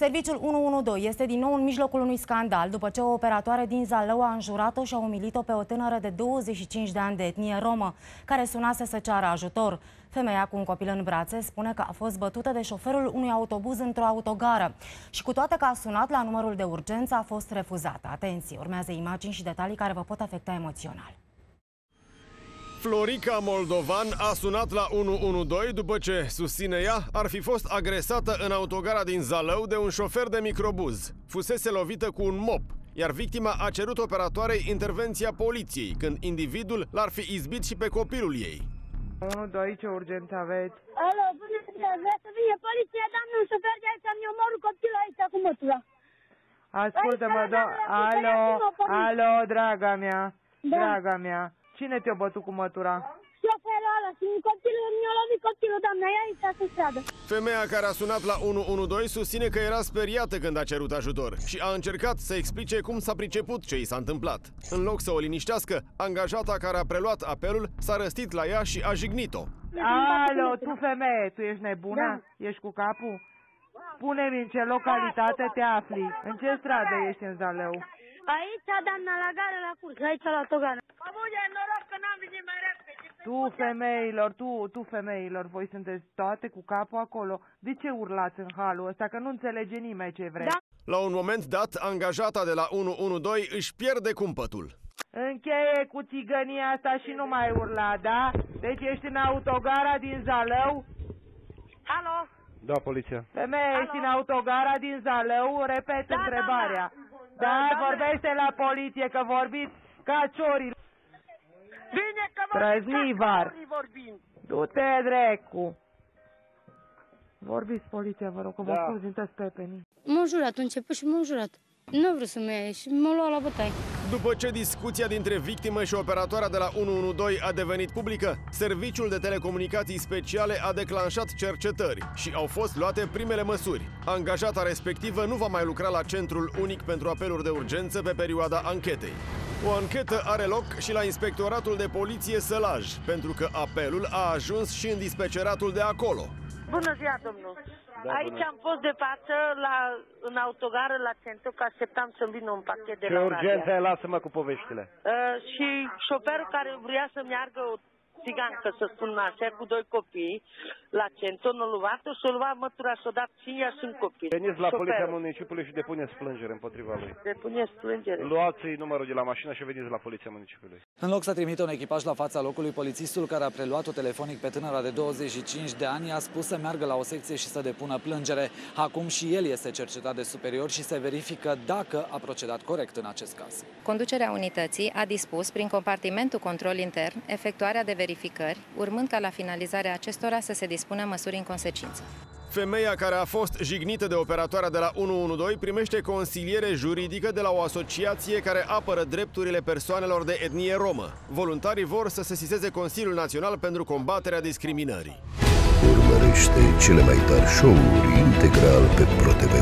Serviciul 112 este din nou în mijlocul unui scandal după ce o operatoare din Zalău a înjurat-o și a umilit-o pe o tânără de 25 de ani de etnie romă, care sunase să ceară ajutor. Femeia cu un copil în brațe spune că a fost bătută de șoferul unui autobuz într-o autogară și cu toate că a sunat la numărul de urgență a fost refuzată. Atenție, urmează imagini și detalii care vă pot afecta emoțional. Florica Moldovan a sunat la 112 după ce, susține ea, ar fi fost agresată în autogara din Zalău de un șofer de microbuz. Fusese lovită cu un mop, iar victima a cerut operatoarei intervenția poliției, când individul l-ar fi izbit și pe copilul ei. 1-2, ce urgență aveți? Alo, bună ziua, vrea să vină poliția, doamnă, un șofer de aici, mi omorul copilul aici cu mătura. Ascultă-mă, Aici, do- doamnă, alo, dați-mă, poliție. alo, draga mea, Da. draga mea. Cine te-a bătut cu mătura? Șoferul ăla și copilul, mi-a lovit copilul, doamna, e aici pe stradă. Femeia care a sunat la 112 susține că era speriată când a cerut ajutor și a încercat să explice cum s-a priceput ce i s-a întâmplat. În loc să o liniștească, angajata care a preluat apelul s-a răstit la ea și a jignit-o. Alo, tu femeie, tu ești nebună? Ești cu capul? Spune-mi în ce localitate te afli? În ce stradă ești în Zalău? Aici, doamna, la gara, la curs, aici, la autogară. Abuge, Tu femeilor, tu, tu femeilor, voi sunteți toate cu capul acolo. De ce urlați în halul ăsta? Că nu înțelege nimeni ce vreți. Da. La un moment dat, angajata de la 112 își pierde cumpătul. Încheie cu țigănia asta și nu mai urla, da? Deci ești în autogara din Zalău? Alo? Da, poliția. Femeie, ești în autogara din Zalău? Repet Da, întrebarea. da, Da, da. vorbește la poliție, că vorbiți ca ciorii. Bine că Trăznivar. vorbim. Du-te, drecu. Vorbiți poliția, vă rog, că vă Da. da. uitați pepenii. M-a jurat, a început și m-a jurat. Nu vreau să mă ia și m-a luat la bătaie. După ce discuția dintre victimă și operatoarea de la 112 a devenit publică, Serviciul de Telecomunicații Speciale a declanșat cercetări și au fost luate primele măsuri. Angajata respectivă nu va mai lucra la Centrul Unic pentru Apeluri de Urgență pe perioada anchetei. O anchetă are loc și la Inspectoratul de Poliție Sălaj, pentru că apelul a ajuns și în dispeceratul de acolo. Bună ziua, domnul. Da, Aici bună. am fost de față la, în autogară la centru, că așteptam să-mi vină un pachet de Ce la urgență Oradea. ai? Lasă-mă cu poveștile. Uh, și șoferul care vrea să meargă o țigancă, să spun așa, cu doi copii la centru, nu luat și o luat mătura și o dat și ea și un copil. Veniți la poliția Șoferul. municipiului și depuneți plângere împotriva lui. Depuneți plângere. Luați numărul de la mașină și veniți la poliția municipiului. În loc să trimită un echipaj la fața locului, polițistul care a preluat-o telefonic pe tânăra de 25 de ani a spus să meargă la o secție și să depună plângere. Acum și el este cercetat de superior și se verifică dacă a procedat corect în acest caz. Conducerea unității a dispus, prin compartimentul control intern, efectuarea de verificări, urmând ca la finalizarea acestora să se dispună măsuri în consecință. Femeia care a fost jignită de operatoarea de la 112 primește consiliere juridică de la o asociație care apără drepturile persoanelor de etnie romă. Voluntarii vor să sesizeze Consiliul Național pentru combaterea discriminării. Urmărește cele mai tari show-uri integral pe ProTV+.